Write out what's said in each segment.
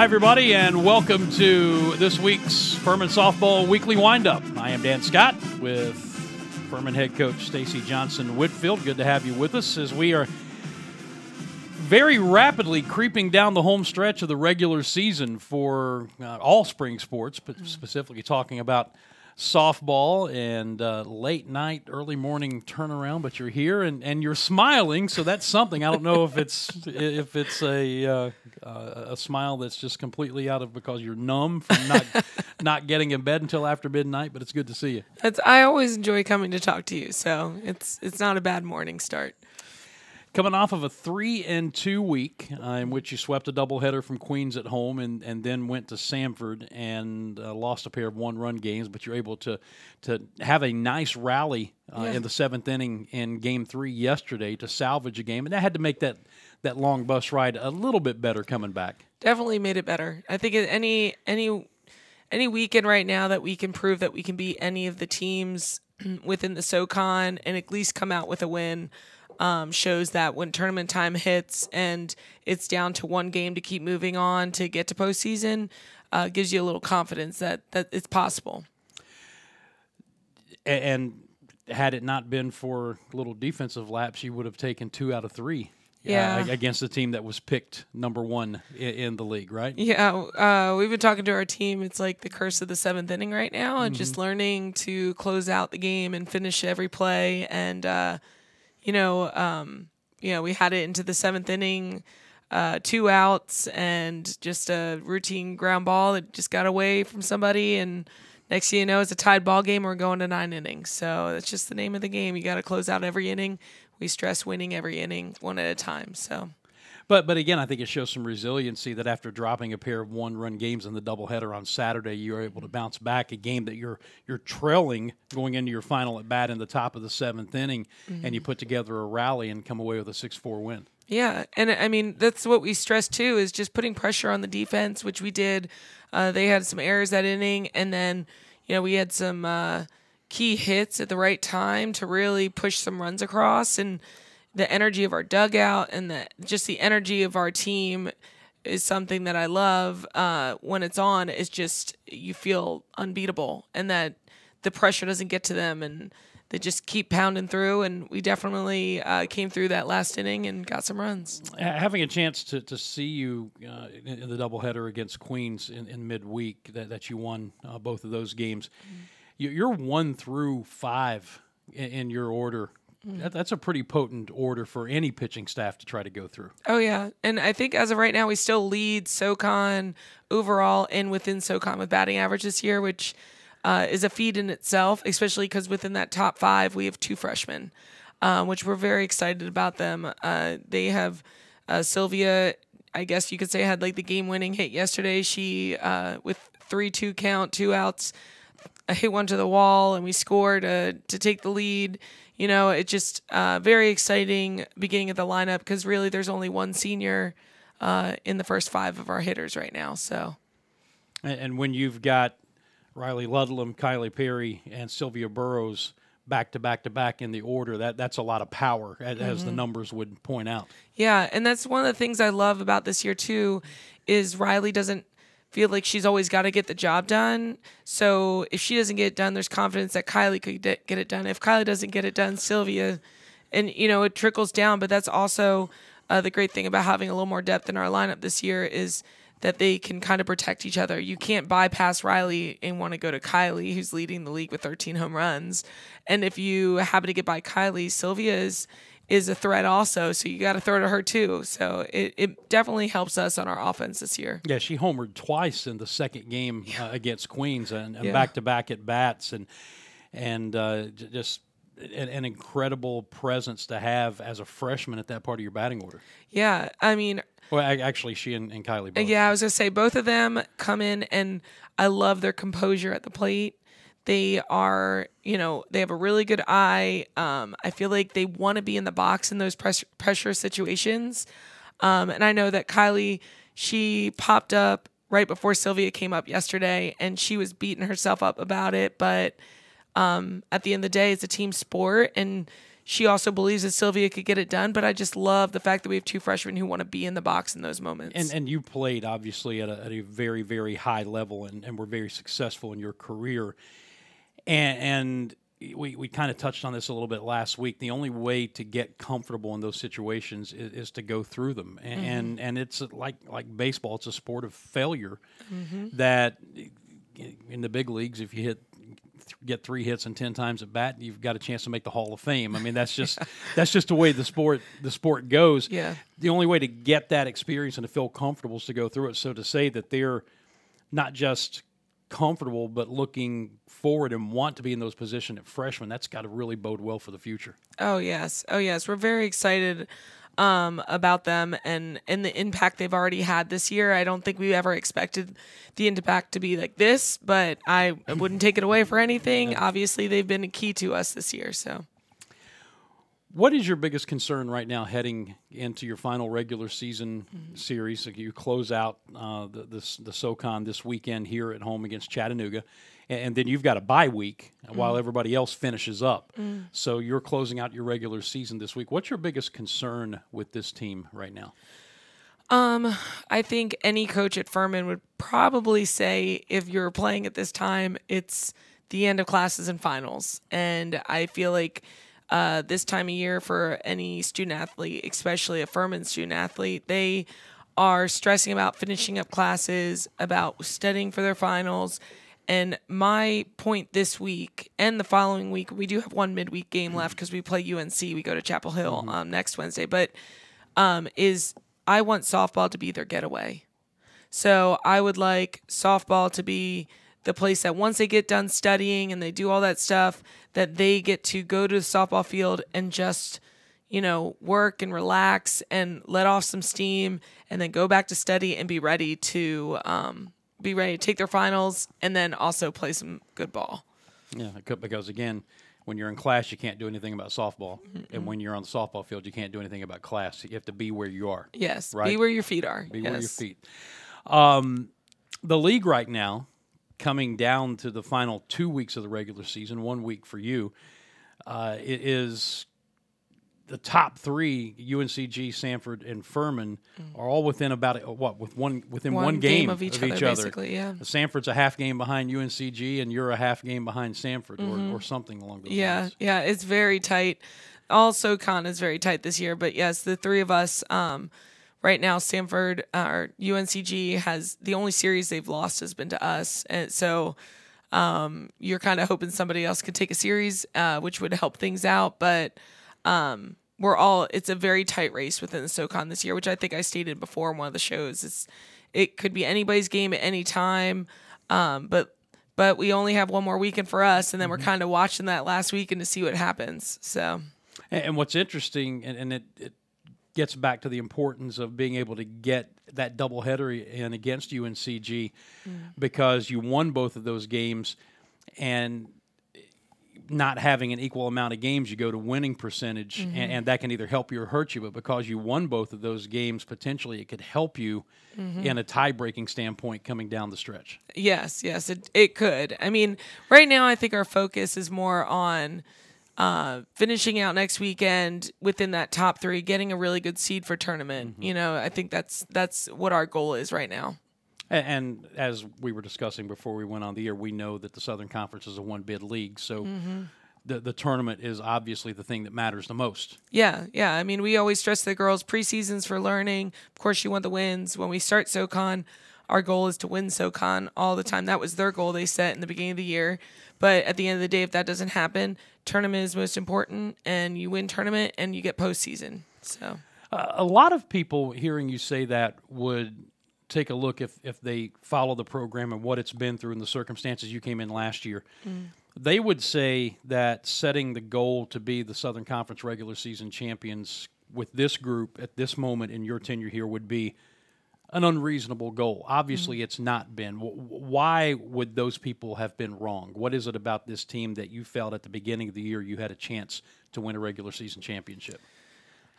Hi, everybody, and welcome to this week's Furman Softball Weekly Windup. I am Dan Scott with Furman head coach Stacy Johnson Whitfield. Good to have you with us as we are very rapidly creeping down the home stretch of the regular season for uh, all spring sports, but specifically talking about softball and uh, late night, early morning turnaround. But you're here and, and you're smiling, so that's something. I don't know if it's if it's a uh, uh, a smile that's just completely out of because you're numb from not not getting in bed until after midnight. But it's good to see you. It's, I always enjoy coming to talk to you, so it's it's not a bad morning start. Coming off of a three and two week uh, in which you swept a doubleheader from Queens at home and, and then went to Samford and uh, lost a pair of one run games, but you're able to to have a nice rally uh, Yeah. in the seventh inning in game three yesterday to salvage a game, and that had to make that that long bus ride a little bit better coming back. Definitely made it better. I think any any any weekend right now that we can prove that we can beat any of the teams within the SoCon and at least come out with a win um, shows that when tournament time hits and it's down to one game to keep moving on to get to postseason, uh, gives you a little confidence that that it's possible. And had it not been for little defensive laps, you would have taken two out of three. uh, against the team that was picked number one in, in the league, right? Yeah, uh, we've been talking to our team. It's like the curse of the seventh inning right now, and just learning to close out the game and finish every play. And uh, you know, um, you know, we had it into the seventh inning, uh, two outs, and just a routine ground ball that just got away from somebody. And next thing you know, it's a tied ball game. We're going to nine innings. So that's just the name of the game. You got to close out every inning. We stress winning every inning, one at a time. So. But but again, I think it shows some resiliency that after dropping a pair of one-run games in the doubleheader on Saturday, you're able to bounce back a game that you're you're trailing going into your final at bat in the top of the seventh inning, and you put together a rally and come away with a six-four win. Yeah, and I mean that's what we stress too is just putting pressure on the defense, which we did. Uh, they had some errors that inning, and then you know we had some uh, key hits at the right time to really push some runs across, and the energy of our dugout and the just the energy of our team is something that I love. Uh, when it's on, it's just you feel unbeatable, and that the pressure doesn't get to them, and they just keep pounding through. And we definitely uh, came through that last inning and got some runs. Having a chance to, to see you uh, in, the doubleheader against Queens in, in midweek, that, that you won uh, both of those games, you, you're one through five in, in your order. That, that's a pretty potent order for any pitching staff to try to go through. Oh yeah, and I think as of right now, we still lead SoCon overall and within SoCon with batting average this year, which uh, is a feat in itself, especially because within that top five, we have two freshmen, um, which we're very excited about them. Uh, they have uh, Sylvia, I guess you could say, had like the game-winning hit yesterday. She uh, with three-two count, two outs, I hit one to the wall, and we scored uh, to take the lead. You know, it just uh, very exciting beginning of the lineup because really there's only one senior uh, in the first five of our hitters right now. So And, and when you've got Riley Ludlam, Kylie Perry, and Sylvia Burrows back to back to back in the order, that that's a lot of power, as, as the numbers would point out. yeah, and that's one of the things I love about this year too, is Riley doesn't feel like she's always got to get the job done. So if she doesn't get it done, there's confidence that Kylie could get it done. If Kylie doesn't get it done, Sylvia, and you know it trickles down. But that's also uh, the great thing about having a little more depth in our lineup this year is that they can kind of protect each other. You can't bypass Riley and want to go to Kylie, who's leading the league with 13 home runs. And if you happen to get by Kylie, Sylvia is is a threat also. So you got to throw to her too. So it, it definitely helps us on our offense this year. Yeah, she homered twice in the second game uh, against Queens, and Yeah. back to back at bats, and and uh, just an, an incredible presence to have as a freshman at that part of your batting order. Yeah, I mean, Well, actually, she and, and Kylie both. yeah, I was gonna say both of them come in, and I love their composure at the plate. They are, you know, they have a really good eye. Um, I feel like they want to be in the box in those press- pressure situations. Um, and I know that Kylie, she popped up right before Sylvia came up yesterday, and she was beating herself up about it. But um, at the end of the day, it's a team sport, and she also believes that Sylvia could get it done. But I just love the fact that we have two freshmen who want to be in the box in those moments. And and you played obviously at a, at a very very high level and, and were very successful in your career, and and we, we kind of touched on this a little bit last week. The only way to get comfortable in those situations is, is to go through them, and, mm-hmm. and, and it's like like baseball. It's a sport of failure. Mm-hmm. That in the big leagues, if you hit get three hits and ten times at bat, you've got a chance to make the Hall of Fame. I mean, that's just that's just the way the sport the sport goes. Yeah. The only way to get that experience and to feel comfortable is to go through it. So to say that they're not just comfortable but looking forward and want to be in those positions at freshman, that's got to really bode well for the future. Oh yes, oh yes, we're very excited um, about them and and the impact they've already had this year. I don't think we ever expected the impact to be like this, but I wouldn't take it away for anything. Obviously, they've been a key to us this year. So what is your biggest concern right now heading into your final regular season mm-hmm. series? You close out uh, the, the, the SoCon this weekend here at home against Chattanooga, and, and then you've got a bye week mm-hmm. while everybody else finishes up. Mm-hmm. So you're closing out your regular season this week. What's your biggest concern with this team right now? Um, I think any coach at Furman would probably say if you're playing at this time, it's the end of classes and finals, and I feel like uh, this time of year for any student athlete, especially a Furman student athlete. They are stressing about finishing up classes, about studying for their finals. And my point this week and the following week, we do have one midweek game left because we play UNC. We go to Chapel Hill mm-hmm. um, next Wednesday. But um, is I want softball to be their getaway. So I would like softball to be the place that once they get done studying and they do all that stuff, that they get to go to the softball field and just, you know, work and relax and let off some steam and then go back to study and be ready to um, be ready to take their finals and then also play some good ball. Yeah, because again, when you're in class, you can't do anything about softball, mm-hmm. and when you're on the softball field, you can't do anything about class. You have to be where you are. Yes, right? be where your feet are. Be yes. where your feet. Um, the league right now coming down to the final two weeks of the regular season, one week for you, uh, it is the top three UNCG, Samford, and Furman mm. are all within about what with one within one, one game, game, of each, of other, each other. Basically, yeah. Samford's a half game behind UNCG, and you're a half game behind Samford, mm-hmm. or, or something along those yeah, lines. Yeah, yeah, it's very tight. Also, con is very tight this year, but yes, the three of us. Um, right now Samford uh, or UNCG has the only series they've lost has been to us, and so um, you're kind of hoping somebody else could take a series, uh, which would help things out. But um, we're all it's a very tight race within the SoCon this year, which I think I stated before in one of the shows. It's it could be anybody's game at any time, um, but but we only have one more weekend for us, and then mm-hmm. we're kind of watching that last weekend to see what happens. So. And, what's interesting, and, and it, it gets back to the importance of being able to get that doubleheader in against UNCG mm. because you won both of those games and not having an equal amount of games, you go to winning percentage, mm-hmm. and, and, that can either help you or hurt you. But because you won both of those games, potentially it could help you mm-hmm. in a tie breaking standpoint coming down the stretch. Yes, yes, it, it could. I mean, right now, I think our focus is more on uh, finishing out next weekend within that top three, getting a really good seed for tournament. Mm-hmm. You know, I think that's that's what our goal is right now. And, and, as we were discussing before we went on the air, we know that the Southern Conference is a one bid league, so. Mm-hmm. The, the tournament is obviously the thing that matters the most. Yeah, yeah. I mean, we always stress the girls preseasons for learning. Of course, you want the wins. When we start SoCon, our goal is to win SoCon all the time. That was their goal they set in the beginning of the year. But at the end of the day, if that doesn't happen, tournament is most important, and you win tournament and you get postseason. So uh, a lot of people hearing you say that would take a look if if they follow the program and what it's been through and the circumstances you came in last year. Mm. They would say that setting the goal to be the Southern Conference regular season champions with this group at this moment in your tenure here would be an unreasonable goal. Obviously, mm-hmm. it's not been. Why would those people have been wrong? What is it about this team that you felt at the beginning of the year you had a chance to win a regular season championship?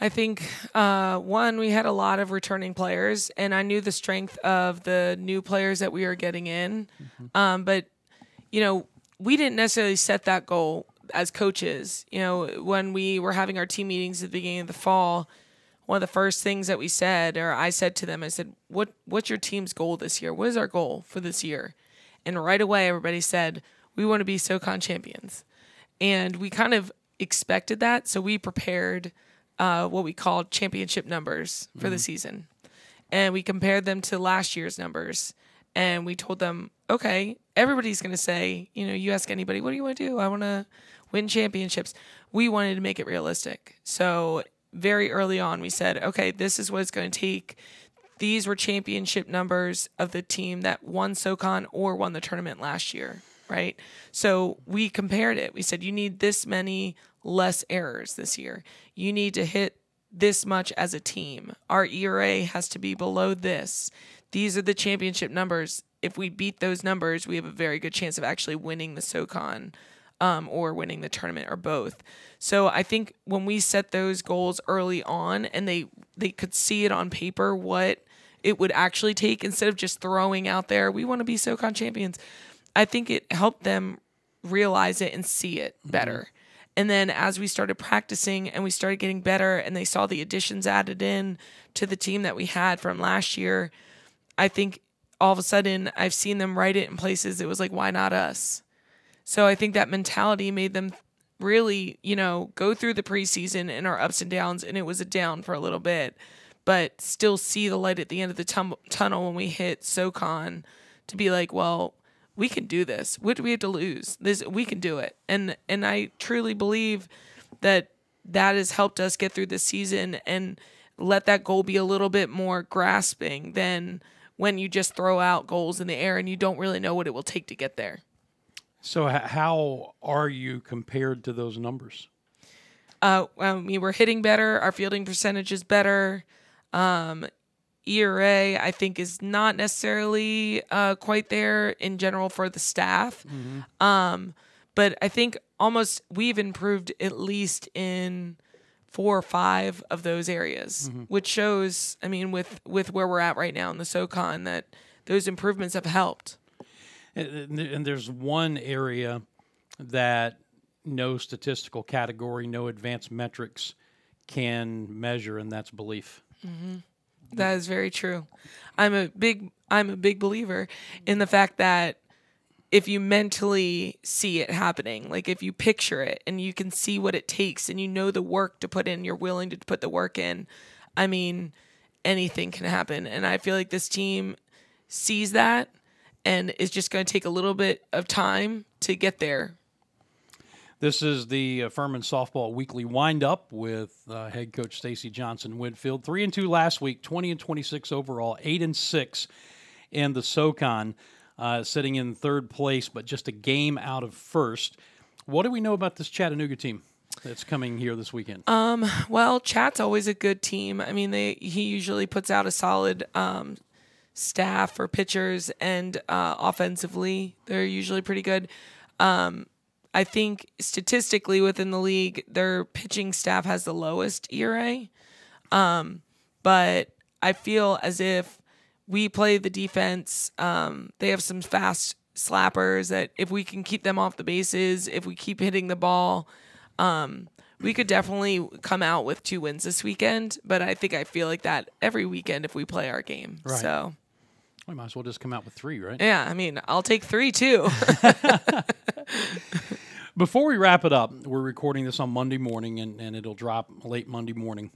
I think uh, one, we had a lot of returning players, and I knew the strength of the new players that we were getting in. Mm-hmm. Um, but you know, we didn't necessarily set that goal as coaches. You know, when we were having our team meetings at the beginning of the fall, one of the first things that we said, or I said to them, I said, "What what's your team's goal this year? What is our goal for this year?" And right away, everybody said, "We want to be SoCon champions," and we kind of expected that, so we prepared uh, what we called championship numbers for the season, and we compared them to last year's numbers, and we told them, "Okay, everybody's going to say, you know, you ask anybody, what do you want to do? I want to win championships." We wanted to make it realistic, so very early on, we said, okay, this is what it's going to take. These were championship numbers of the team that won SoCon or won the tournament last year, right? So we compared it. We said, you need this many less errors this year. You need to hit this much as a team. Our ERA has to be below this. These are the championship numbers. If we beat those numbers, we have a very good chance of actually winning the SoCon um, or winning the tournament or both. So I think when we set those goals early on and they they could see it on paper what it would actually take instead of just throwing out there we want to be SoCon champions. I think it helped them realize it and see it better. And then as we started practicing and we started getting better and they saw the additions added in to the team that we had from last year, I think all of a sudden I've seen them write it in places it was like why not us? So I think that mentality made them really, you know, go through the preseason and our ups and downs, and it was a down for a little bit, but still see the light at the end of the tum- tunnel when we hit SoCon to be like, well, we can do this. What do we have to lose? This we can do it, and and I truly believe that that has helped us get through the season and let that goal be a little bit more grasping than when you just throw out goals in the air and you don't really know what it will take to get there. So, how are you compared to those numbers? Uh, I mean, we're hitting better. Our fielding percentage is better. Um, ERA, I think, is not necessarily uh, quite there in general for the staff. Um, but I think almost we've improved at least in four or five of those areas, which shows, I mean, with with where we're at right now in the SoCon, that those improvements have helped. And, there's one area that no statistical category, no advanced metrics can measure, and that's belief. Mm-hmm. That is very true. I'm a big I'm a big believer in the fact that if you mentally see it happening, like if you picture it and you can see what it takes and you know the work to put in, you're willing to put the work in. I mean, anything can happen and I feel like this team sees that and it's just going to take a little bit of time to get there. This is the uh, Furman softball weekly windup with uh, head coach Stacy Johnson Whitfield. Three and two last week, twenty and twenty six overall, eight and six in the SoCon, uh, sitting in third place, but just a game out of first. What do we know about this Chattanooga team that's coming here this weekend? Um, Well, Chat's always a good team. I mean, they he usually puts out a solid um, staff or pitchers and uh, offensively, they're usually pretty good. Um, I think statistically within the league, their pitching staff has the lowest ERA. Um, but I feel as if we play the defense. Um, they have some fast slappers that if we can keep them off the bases, if we keep hitting the ball, um, we could definitely come out with two wins this weekend. But I think I feel like that every weekend if we play our game. Right. So we might as well just come out with three, right? yeah, I mean, I'll take three too. Before we wrap it up, we're recording this on Monday morning, and, and it'll drop late Monday morning.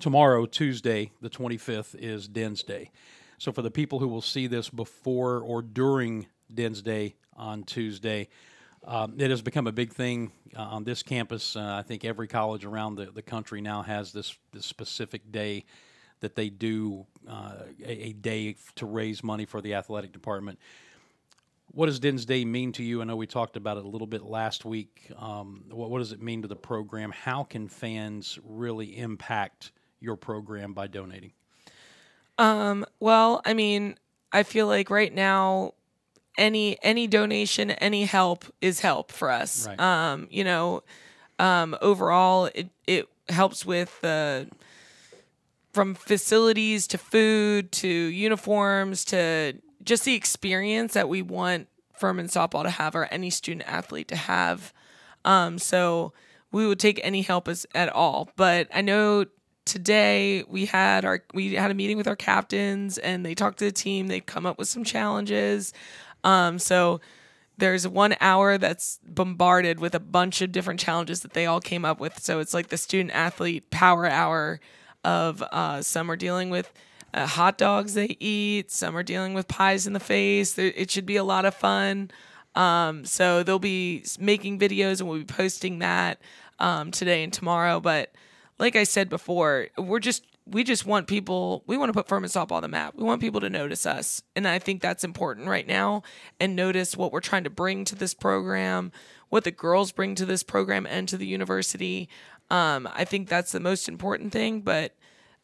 Tomorrow, Tuesday, the 25th, is Dins Day. So, for the people who will see this before or during Dins Day on Tuesday, um, it has become a big thing uh, on this campus. Uh, I think every college around the, the country now has this, this specific day that they do uh, a, a day to raise money for the athletic department. What does Dins Day mean to you? I know we talked about it a little bit last week. Um, what, what does it mean to the program? How can fans really impact your program by donating? Well, I mean, I feel like right now any any donation, any help is help for us. Right. Um, you know, um, overall it it helps with the from facilities to food to uniforms to just the experience that we want Furman softball to have or any student athlete to have. Um, so we would take any help as at all. But I know today we had our we had a meeting with our captains and they talked to the team. They've come up with some challenges. Um, so there's one hour that's bombarded with a bunch of different challenges that they all came up with. So it's like the student athlete power hour of uh, some are dealing with uh, hot dogs they eat, some are dealing with pies in the face. It should be a lot of fun. Um, so they'll be making videos and we'll be posting that um, today and tomorrow. But like I said before, we're just we just want people we want to put softball on the map. We want people to notice us. And I think that's important right now and notice what we're trying to bring to this program, what the girls bring to this program and to the university. Um, I think that's the most important thing. But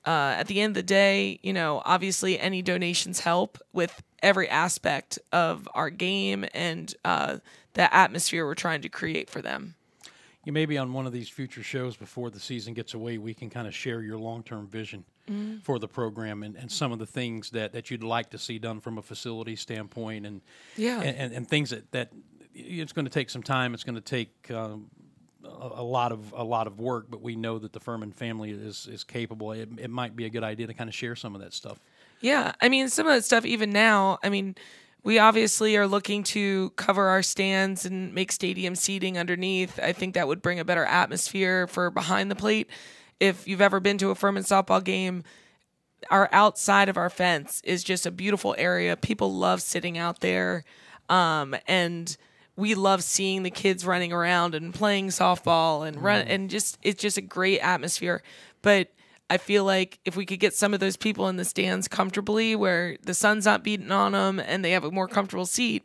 uh, at the end of the day, you know, obviously any donations help with every aspect of our game and uh, the atmosphere we're trying to create for them you may be on one of these future shows before the season gets away, we can kind of share your long term vision mm-hmm. for the program and, and some of the things that, that you'd like to see done from a facility standpoint and yeah and, and, and things that, that it's going to take some time. It's going to take um, a, a, lot of a lot of work, but we know that the Furman family is is capable. It, it might be a good idea to kind of share some of that stuff. Yeah, I mean, some of that stuff even now. I mean, we obviously are looking to cover our stands and make stadium seating underneath. I think that would bring a better atmosphere for behind the plate. If you've ever been to a Furman softball game, our outside of our fence is just a beautiful area. People love sitting out there. Um, and we love seeing the kids running around and playing softball and run mm. and just it's just a great atmosphere. But I feel like if we could get some of those people in the stands comfortably where the sun's not beating on them and they have a more comfortable seat,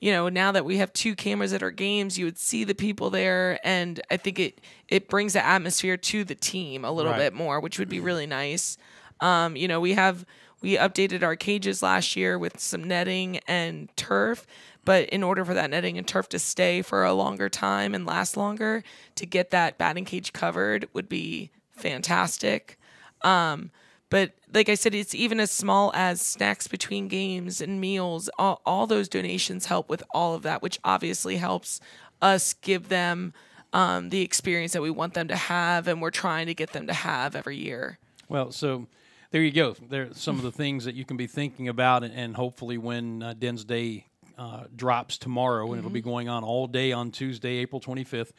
you know, now that we have two cameras at our games, you would see the people there and I think it it brings the atmosphere to the team a little right. bit more, which would be really nice. Um, you know, we have we updated our cages last year with some netting and turf, but in order for that netting and turf to stay for a longer time and last longer, to get that batting cage covered would be fantastic. Um, but like I said, it's even as small as snacks between games and meals. All, all those donations help with all of that, which obviously helps us give them um, the experience that we want them to have, and we're trying to get them to have every year. Well, so there you go. There are some of the things that you can be thinking about, and, and hopefully, when uh, Dins Day uh, drops tomorrow, and mm-hmm. it'll be mm-hmm. going on all day on Tuesday, April 25th,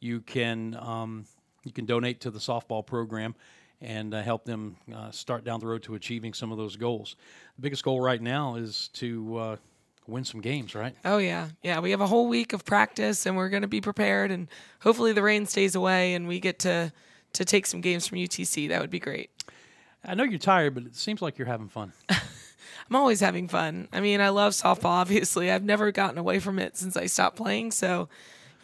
you can um, you can donate to the softball program and uh, help them uh, start down the road to achieving some of those goals. The biggest goal right now is to uh, win some games, right? Oh yeah, yeah. We have a whole week of practice, and we're going to be prepared. And hopefully, the rain stays away, and we get to to take some games from UTC. That would be great. I know you're tired, but it seems like you're having fun. I'm always having fun. I mean, I love softball. Obviously, I've never gotten away from it since I stopped playing. So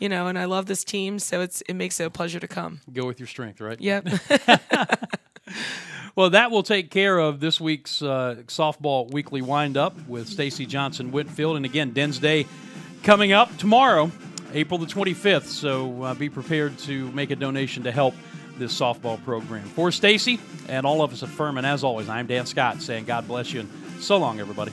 you know, and I love this team, so it's it makes it a pleasure to come. Go with your strength, right? Yep. well, that will take care of this week's uh, softball weekly windup with Stacy Johnson Whitfield, and again, Dins Day coming up tomorrow, April the 25th. So uh, be prepared to make a donation to help this softball program. For Stacy and all of us at Furman, as always, I'm Dan Scott saying God bless you and so long, everybody.